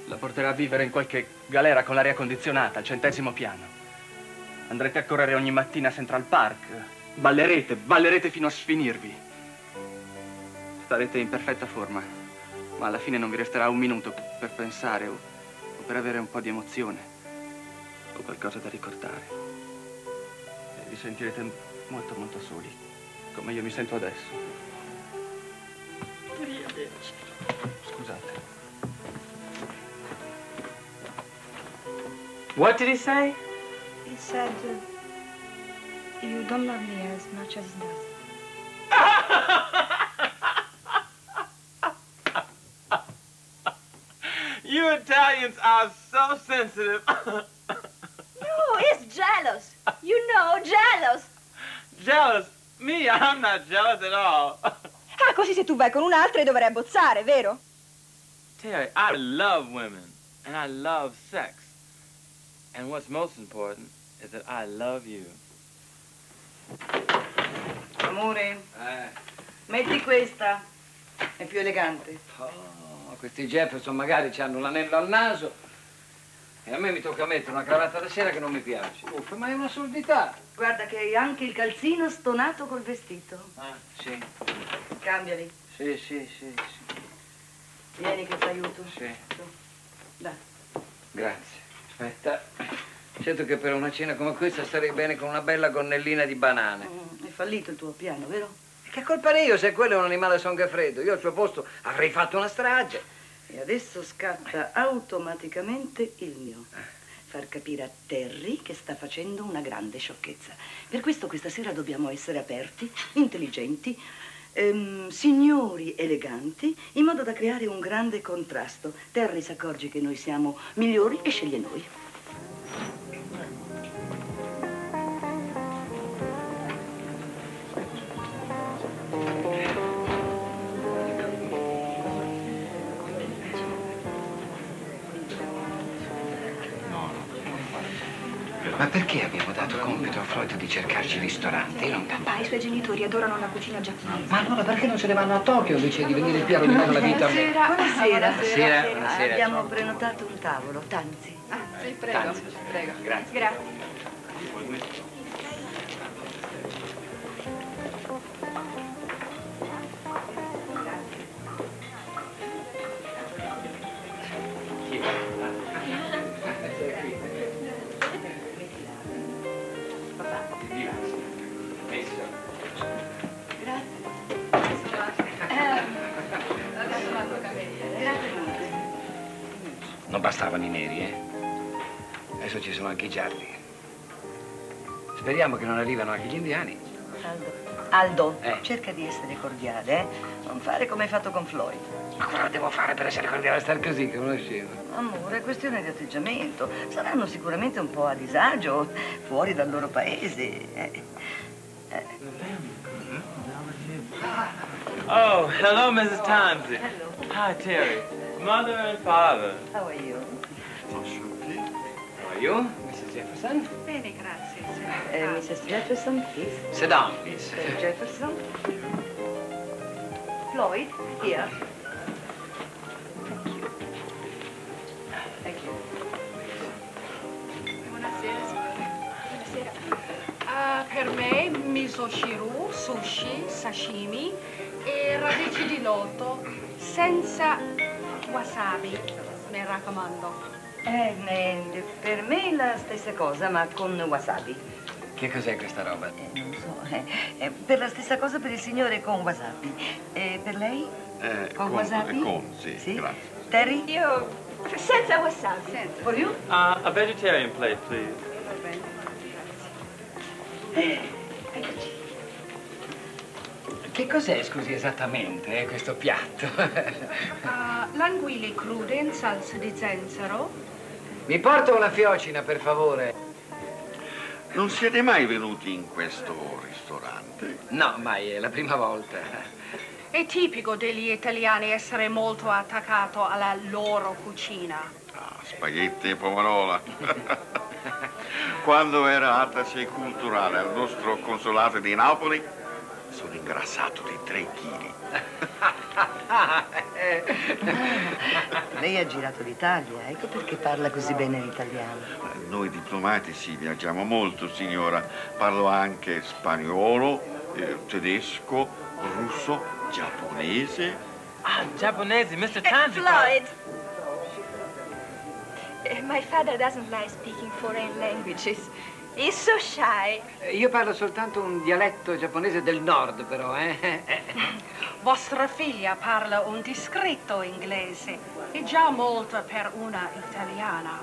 La porterà a vivere in qualche galera con l'aria condizionata al centesimo piano. Andrete a correre ogni mattina a Central Park. Ballerete, ballerete fino a sfinirvi. Starete in perfetta forma, ma alla fine non vi resterà un minuto per pensare o, o per avere un po' di emozione o qualcosa da ricordare. E vi sentirete molto molto soli, come io mi sento adesso. Arrivederci. Scusate. What did he say? He said, uh, you don't love me as much as he does. You Italians are so sensitive. No, he's jealous. You know, jealous. jealous? Me? I'm not jealous at all. Ah, così se tu vai con un'altra dovrai abbozzare, vero? Terry, I love women and I love sex. And what's most important is that I love you. Amore, Eh, metti questa. È più elegante. oh, questi Jefferson magari hanno l'anello al naso e a me mi tocca mettere una cravatta da sera che non mi piace. Uff, ma è un'assurdità. Guarda che hai anche il calzino stonato col vestito. Ah, sì, Cambiali. sì, sì, sì, sì. Vieni che ti aiuto. Sì. Dai. Grazie. Aspetta. Sento che per una cena come questa starei bene con una bella gonnellina di banane. Mm, È fallito il tuo piano, vero? Che colpa ne io se quello è un animale songa freddo? Io al suo posto avrei fatto una strage. E adesso scatta automaticamente il mio. Far capire a Terry che sta facendo una grande sciocchezza. Per questo questa sera dobbiamo essere aperti, intelligenti, ehm, signori eleganti, in modo da creare un grande contrasto. Terry si accorge che noi siamo migliori e sceglie noi. Ma perché abbiamo dato compito a Floyd di cercarci ristoranti? Non Papà, i suoi genitori adorano la cucina giapponese. Ma allora perché non se ne vanno a Tokyo invece di venire qui a rovinare la vita a me? Buonasera. Buonasera, buonasera. Abbiamo prenotato un tavolo, Tanzi. Sì, prego, Tanzi. prego. Grazie. Grazie. Bastavano i neri, eh? Adesso ci sono anche i gialli. Speriamo che non arrivano anche gli indiani. Aldo, Aldo Eh. cerca di essere cordiale, eh? Non fare come hai fatto con Floyd. Ma cosa devo fare per essere cordiale a star così, che uno scemo? Amore, è questione di atteggiamento. Saranno sicuramente un po' a disagio, fuori dal loro paese. eh. Oh, hello, Mrs. Tomsey. Hi, Terry. Mother and father. How are you? How are you, Mrs. Jefferson? Bene, grazie. Eh, Mrs. Jefferson, please. Sit down, please. Mr. Jefferson. Floyd, here. Thank you. Buonasera, signore. Ah, per me miso shiru, sushi, sashimi e radici di loto senza wasabi, mi raccomando. Eh, eh, per me la stessa cosa, ma con wasabi. Che cos'è questa roba? Eh, non so, eh, eh, per la stessa cosa per il signore con wasabi. E per lei? Eh, Con con, wasabi? eh, con, sì, Sì? grazie. Terry? Io Senza wasabi. Senza. For you? Uh, a vegetarian plate, please. Che cos'è, scusi, esattamente, eh, questo piatto? Ah, l'anguille crude in salsa di zenzero. Mi porta una fiocina, per favore? Non siete mai venuti in questo ristorante? No, mai, è la prima volta. È tipico degli italiani essere molto attaccato alla loro cucina. Spaghetti e pomarola. Quando era attaché culturale al nostro consolato di Napoli, sono ingrassato di 3 kg. Lei ha girato l'Italia, ecco perché parla così bene l'italiano. Noi diplomatici viaggiamo molto, signora. Parlo anche spagnolo, eh, tedesco, russo, giapponese. Ah, Japanese, Mr. Eh, Tanji. Floyd. Eh, My father doesn't like speaking foreign languages. He's so shy. Eh, Io parlo soltanto un dialetto giapponese del nord, però, eh? Vostra figlia parla un discreto inglese. È già molto per una italiana.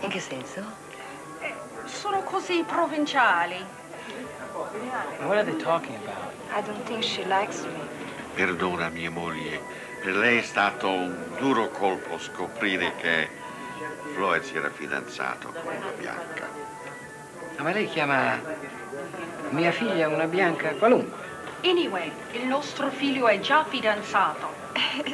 In che senso? Sono così provinciali. What are they talking about? I don't think she likes me. Perdona mia moglie, per lei è stato un duro colpo scoprire che Floyd si era fidanzato con una bianca. Ma lei chiama mia figlia una bianca qualunque? Anyway, il nostro figlio è già fidanzato.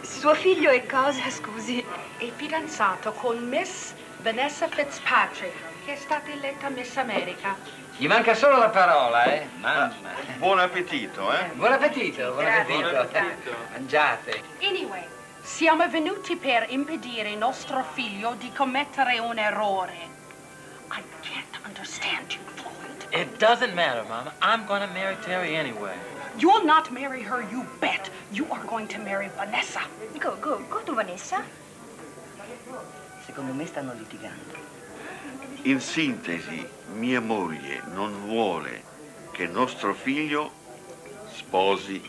Suo figlio è cosa, scusi? È fidanzato con Miss Vanessa Fitzpatrick, che è stata eletta Miss America. Gli manca solo la parola, eh? Mamma. Buon appetito, eh? Buon appetito, buon Grazie. appetito. Mangiate. Anyway, siamo venuti per impedire nostro figlio di commettere un errore. I can't understand you, Floyd. It doesn't matter, Mama. I'm going to marry Terry anyway. You'll not marry her, you bet. You are going to marry Vanessa. Go, go, go to Vanessa. Secondo me stanno litigando. In sintesi, mia moglie non vuole che nostro figlio sposi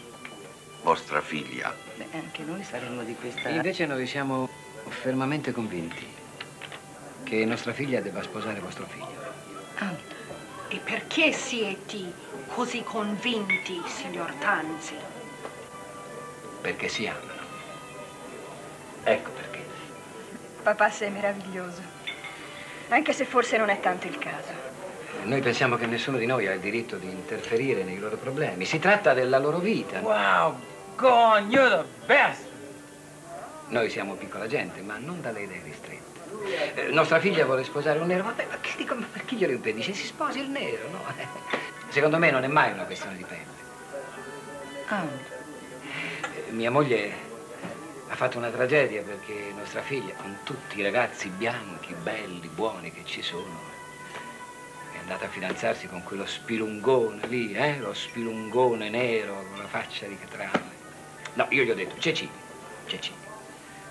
vostra figlia. Beh, anche noi saremmo di questa... Invece noi siamo fermamente convinti che nostra figlia debba sposare vostro figlio. E perché siete così convinti, signor Tanzi? Perché si amano. Ecco perché. Papà sei meraviglioso. Anche se forse non è tanto il caso. Noi pensiamo che nessuno di noi ha il diritto di interferire nei loro problemi. Si tratta della loro vita. Wow, go on, you're the best. Noi siamo piccola gente, ma non dalle idee ristrette. Eh, nostra figlia vuole sposare un nero, ma, ma che dico, ma chi glielo impedisce? Si sposi il nero, no? Secondo me non è mai una questione di pelle. Ah, Eh, Mia moglie ha fatto una tragedia perché nostra figlia, con tutti i ragazzi bianchi, belli, buoni che ci sono, è andata a fidanzarsi con quello spilungone lì, eh? Lo spilungone nero con la faccia di catrame. No, io gli ho detto, Cecilia, Cecilia,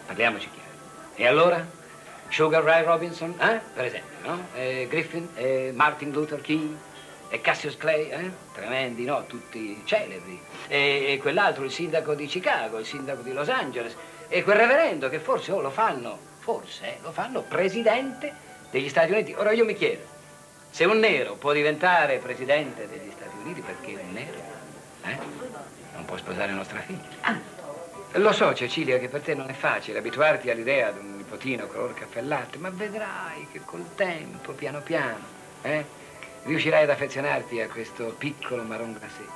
parliamoci chiaro. E allora? Sugar Ray Robinson, eh? Per esempio, no? E Griffin, e Martin Luther King, e Cassius Clay, eh? Tremendi, no? Tutti celebri. E, e quell'altro, il sindaco di Chicago, il sindaco di Los Angeles, e quel reverendo che forse oh, lo fanno, forse eh, lo fanno presidente degli Stati Uniti. Ora io mi chiedo, se un nero può diventare presidente degli Stati Uniti perché un nero, eh? Non può sposare nostra figlia. Lo so, Cecilia, che per te non è facile abituarti all'idea di un nipotino color caffè latte, ma vedrai che col tempo, piano piano, eh, riuscirai ad affezionarti a questo piccolo marron glacé,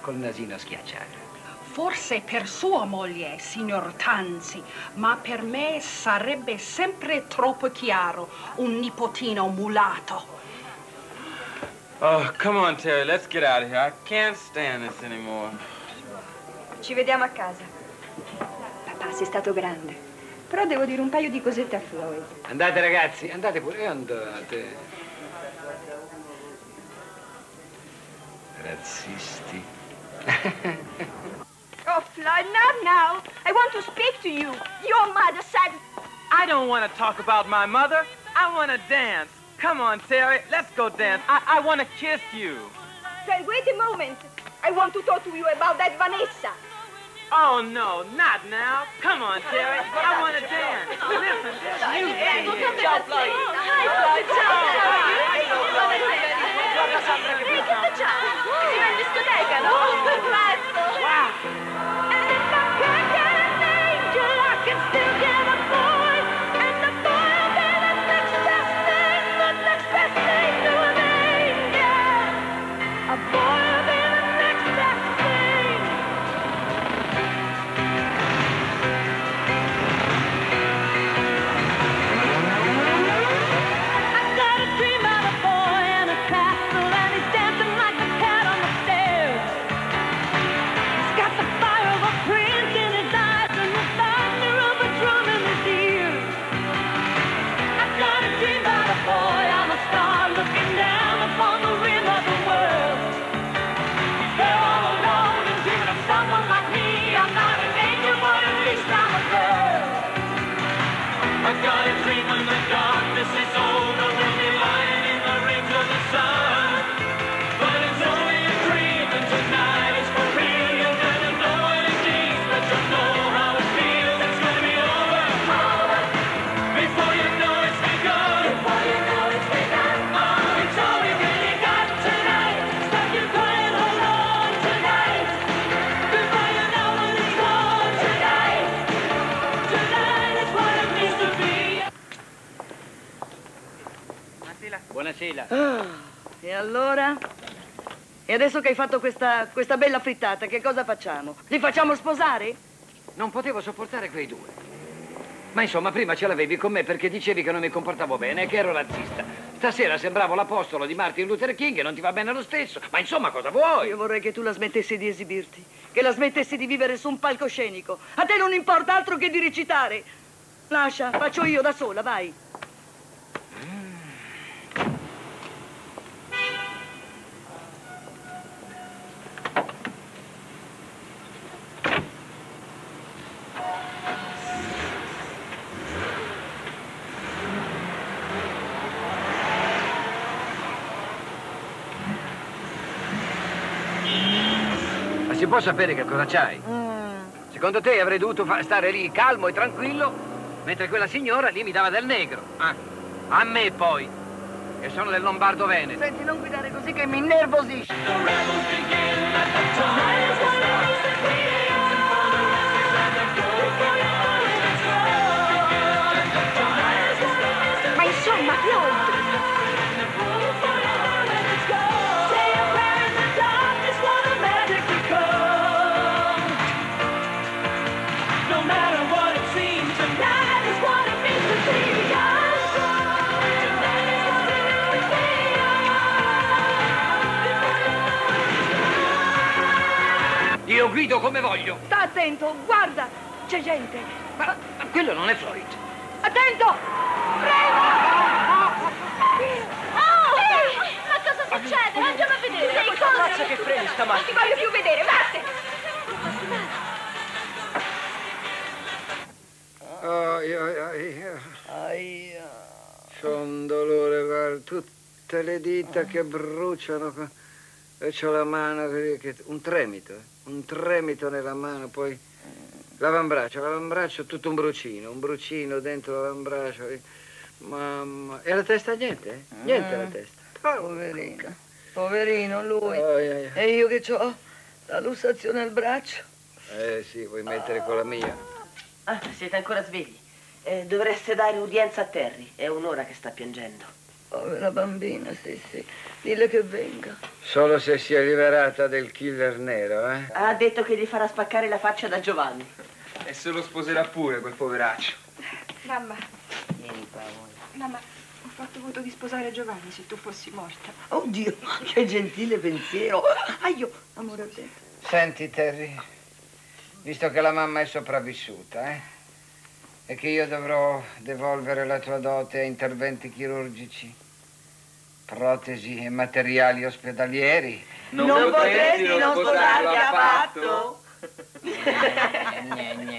col nasino schiacciato. Forse per sua moglie, signor Tanzi, ma per me sarebbe sempre troppo chiaro un nipotino mulato. Oh, come on, Terry, let's get out of here. I can't stand this anymore. Ci vediamo a casa. Papà, sei stato grande. Però devo dire un paio di cosette a Floyd. Andate ragazzi, andate pure, andate. Razzisti. Oh, Floyd, not now. I want to speak to you. Your mother said... I don't want to talk about my mother. I want to dance. Come on, Terry, let's go dance. I, I want to kiss you. Then wait a moment. I want to talk to you about that Vanessa. Oh, no, not now. Come on, Terry. I want to dance. Listen, this music. Ciao, Floyd. Gioca sempre che Ehi, adesso che hai fatto questa, questa bella frittata, che cosa facciamo? Li facciamo sposare? Non potevo sopportare quei due. Ma insomma, prima ce l'avevi con me perché dicevi che non mi comportavo bene e che ero razzista. Stasera sembravo l'apostolo di Martin Luther King e non ti va bene lo stesso. Ma insomma, cosa vuoi? Io vorrei che tu la smettessi di esibirti, che la smettessi di vivere su un palcoscenico. A te non importa altro che di recitare. Lascia, faccio io da sola, vai. Può sapere che cosa c'hai? Secondo te avrei dovuto stare lì calmo e tranquillo, mentre quella signora lì mi dava del negro. Ah, A me poi, che sono del Lombardo Veneto. Senti, non guidare così che mi innervosisci. Sta attento, guarda, c'è gente. Ma, ma quello non è Floyd. Attento! Oh! Ma cosa succede? Andiamo a vedere. Sei Ammazza che freni Non stamattina. ti voglio più vedere, vattene! Oh, io, io, Aia. C'ho un dolore, guarda, tutte le dita che bruciano. E c'ho la mano, che, che- un tremito, eh, un tremito nella mano, poi l'avambraccio, l'avambraccio tutto un brucino, un brucino dentro l'avambraccio. Mamma, e la testa niente, eh? Niente la testa. Poverino, poverino lui. Ai, ai, ai. E io che ho la lussazione al braccio. Eh sì, puoi mettere con la mia. Ah, siete ancora svegli. Eh, dovreste dare udienza a Terry. È un'ora che sta piangendo. Povera bambina, sì, sì. Dille che venga. Solo se si è liberata del killer nero, eh? Ha detto che gli farà spaccare la faccia da Giovanni. E se lo sposerà pure, quel poveraccio. Mamma, mamma, ho fatto voto di sposare Giovanni se tu fossi morta. Oddio, che gentile pensiero. Aio, amore attento. Senti, Terry, visto che la mamma è sopravvissuta, eh? E che io dovrò devolvere la tua dote a interventi chirurgici, protesi e materiali ospedalieri. Non, potresti non sposarti affatto? Gne, gne.